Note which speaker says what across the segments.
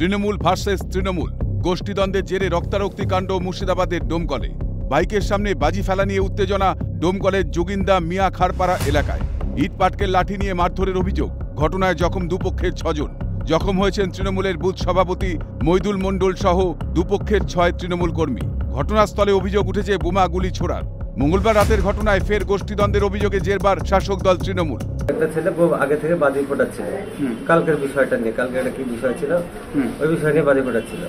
Speaker 1: Trinamool versus Trinamool. গোষ্ঠীদ্বন্দ্বের জেরে রক্তারক্তি কাণ্ড মুর্শিদাবাদের ডোমকলে। বাইকের সামনে বাজি ফেলা নিয়ে উত্তেজনা ডোমকলের যোগিন্দা মিয়া খারপাড়া এলাকায়। ইট পাটকেল লাঠি নিয়ে মারধরের অভিযোগ। ঘটনায় জখম দুপক্ষের ছজন। জখম হয়েছেন তৃণমূলের বুথ সভাপতি মৈদুল মণ্ডল সহ দুপক্ষের ছয় তৃণমূল কর্মী। ঘটনাস্থলে অভিযোগ উঠেছে বোমা গুলি ছোড়ার। মঙ্গলবার রাতের ঘটনায় ফের গোষ্ঠীদ্বন্দ্বের অভিযোগে জেরবার শাসক দল তৃণমূল।
Speaker 2: একটা ছেলে বউ আগে থেকে বাজি ফোটাচ্ছিল। কালকের বিষয়টা নিয়ে কালকে একটা কি বিষয় ছিল? ওই বিষয় নিয়ে বাজি ফোটাচ্ছিল।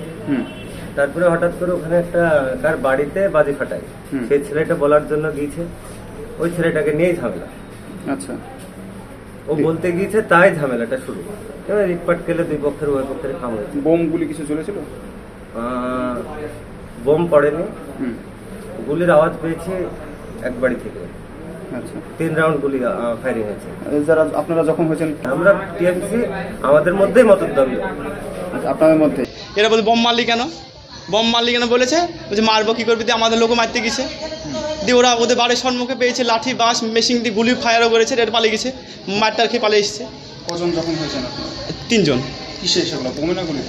Speaker 2: তারপরে হঠাৎ করে ওখানে একটা কার বাড়িতে বাজি ফাটায়। সেই ছেলেটা বলার জন্য গিয়েছে। ওই ছেলেটাকে নিয়েই ঝামেলা।
Speaker 3: আচ্ছা।
Speaker 2: ও বলতে গিয়েছে তাই ঝামেলাটা শুরু। এবার রিটপাট কেলে দুই পক্ষের উভয় পক্ষের খাম হয়েছে।
Speaker 3: বোমগুলি কিছু চলেছিল
Speaker 2: বোম পড়েনি। গুলির আওয়াজ পেয়েছি এক বাড়ি থেকে। তিন রাউন্ড গুলি ফায়ারিং হয়েছে।
Speaker 3: যারা আপনারা যখন হয়েছেন?
Speaker 2: আমরা টিএমসি আমাদের মধ্যেই মতদ্বন্দ্ব।
Speaker 3: আচ্ছা, আপনাদের মধ্যে?
Speaker 4: এরা বলছে বম মারলি কেন? বম মারলি কেন বলেছে? বলছে মারবো কী করবি? দিয়ে আমাদের লোক মারতে গেছে। দিয়ে ওরা ওদের বাড়ির সম্মুখে পেয়েছে লাঠি বাস মেশিন দিয়ে গুলি ফায়ারও করেছে এটা পালিয়ে গেছে। মারটার খেয়ে পালিয়ে এসছে।
Speaker 3: কজন যখন হয়েছেন
Speaker 4: তিনজন।
Speaker 3: কিসে সেগুলো? বোমে না গুলি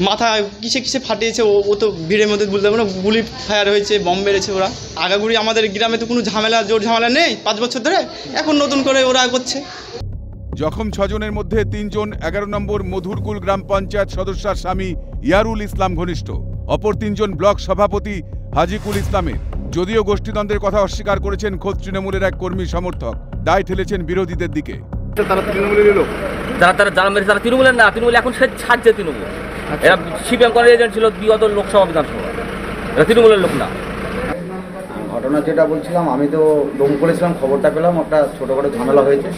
Speaker 4: মাথা কিসে কিসে ফাটিয়েছে ও ও তো ভিড়ের মধ্যে বলতে পারব না গুলি ফায়ার হয়েছে বম মেরেছে ওরা। আগাগুড়ি আমাদের গ্রামে তো কোনো ঝামেলা জোর ঝামেলা নেই পাঁচ বছর ধরে এখন নতুন করে ওরা করছে
Speaker 1: জখম ছজনের মধ্যে তিনজন এগারো নম্বর মধুরকুল গ্রাম পঞ্চায়েত সদস্যার স্বামী ইয়ারুল ইসলাম ঘনিষ্ঠ অপর তিনজন ব্লক সভাপতি হাজিকুল ইসলামের। যদিও গোষ্ঠীদ্বন্দ্বের কথা অস্বীকার করেছেন খোদ তৃণমূলের এক কর্মী সমর্থক দায় ঠেলেছেন বিরোধীদের দিকে।
Speaker 3: তারা তৃণমূলের লোক
Speaker 5: যারা তারা যারা মেরেছে তারা তৃণমূলের না তৃণমূল এখন সে ছাড়ছে তৃণমূল। এরা সিপিএম করার এজেন্ট ছিল বিগত লোকসভা বিধানসভা। এরা তৃণমূলের লোক না।
Speaker 6: ঘটনা যেটা বলছিলাম আমি তো দম করেছিলাম খবরটা পেলাম একটা ছোটোখাটো ঝামেলা হয়েছে।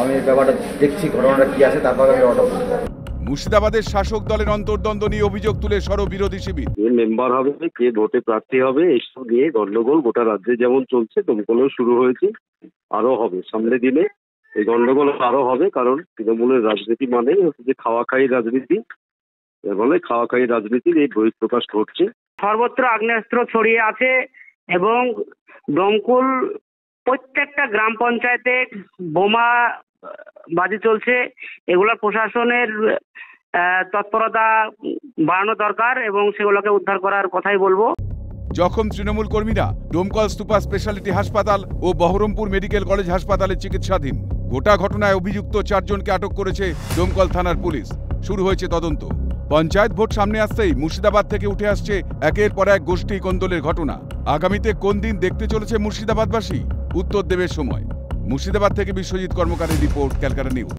Speaker 6: আমি ব্যাপারটা দেখছি ঘটনাটা কি আছে তারপর আমি অর্ডার করব
Speaker 1: মুর্শিদাবাদের শাসক দলের অন্তর্দ্বন্দ্ব নিয়ে অভিযোগ তুলে সরব বিরোধী শিবির।
Speaker 7: কে মেম্বার হবে কে ভোটে প্রার্থী হবে এইসব নিয়ে গন্ডগোল গোটা রাজ্যে যেমন চলছে দমকলেও শুরু হয়েছে আরও হবে। সামনে দিনে এই গন্ডগোল আরও হবে কারণ তৃণমূলের রাজনীতি মানে হচ্ছে যে খাওয়া খাই রাজনীতি। এর ফলে খাওয়া খাই রাজনীতির এই বহিঃপ্রকাশ ঘটছে।
Speaker 8: সর্বত্র আগ্নেয়াস্ত্র ছড়িয়ে আছে এবং দমকুল প্রত্যেকটা গ্রাম পঞ্চায়েতে বোমা বাজি চলছে। এগুলো প্রশাসনের তৎপরতা বাড়ানো দরকার এবং সেগুলোকে উদ্ধার করার কথাই বলব।
Speaker 1: জখম তৃণমূল কর্মীরা ডোমকল সুপার স্পেশালিটি হাসপাতাল ও বহরমপুর মেডিকেল কলেজ হাসপাতালে চিকিৎসাধীন গোটা ঘটনায় অভিযুক্ত চারজনকে আটক করেছে ডোমকল থানার পুলিশ। শুরু হয়েছে তদন্ত। পঞ্চায়েত ভোট সামনে আসতেই মুর্শিদাবাদ থেকে উঠে আসছে একের পর এক গোষ্ঠী কোন্দলের ঘটনা। আগামীতে কোন দিন দেখতে চলেছে মুর্শিদাবাদবাসী? উত্তর দেবের সময়। মুর্শিদাবাদ থেকে বিশ্বজিৎ কর্মকারের রিপোর্ট ক্যালকাটা নিউজ।